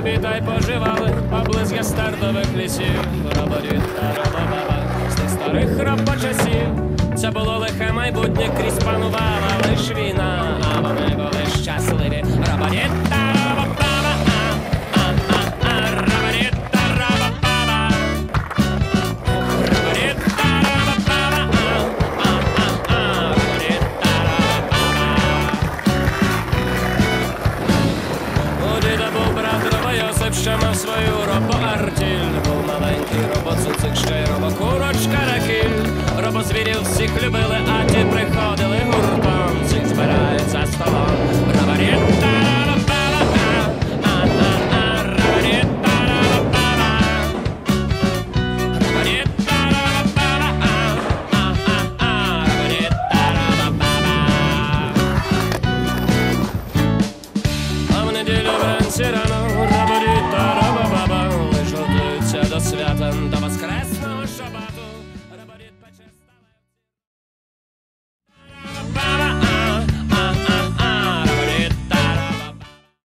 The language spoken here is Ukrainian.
собі та й поживали поблизьки стартових лісів. Роборіта, робобаба, з тих старих робочасів. Це було лихе майбутнє, крізь панувала лиш війна, Що мав свою робоартіль. Був маленький робоцуцик, ще й робокурочка Рахіль. Робозвірів всіх любили, а ті приходили гуртом. Всіх збирають за столом. Роборіта, робобаба, свята, до воскресного шабату